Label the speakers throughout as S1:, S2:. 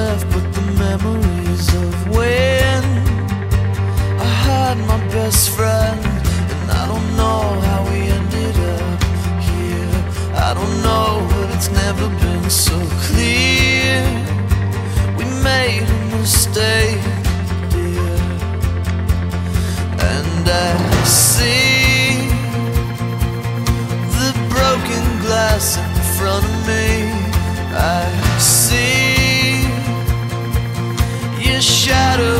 S1: left but the memories of when I had my best friend and I don't know how we ended up here. I don't know but it's never been so clear. Shadow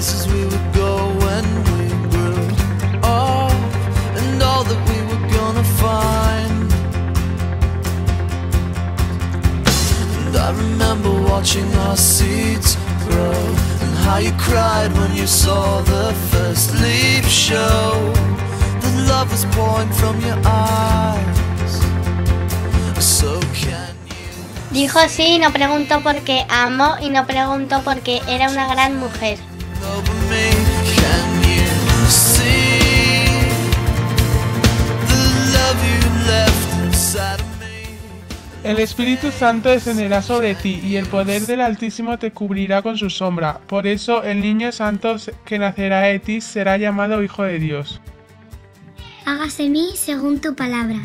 S1: places we would go when we grew up and all that we were gonna find. And I remember watching our seeds grow and how you cried when you saw the first leaf show. The love was pouring from your eyes. So can?
S2: Dijo sí y no preguntó por qué. Amó y no preguntó por qué. Era una gran mujer.
S3: El Espíritu Santo descenderá sobre ti y el poder del Altísimo te cubrirá con su sombra. Por eso el niño santo que nacerá de ti será llamado Hijo de Dios.
S4: Hágase mí según tu palabra.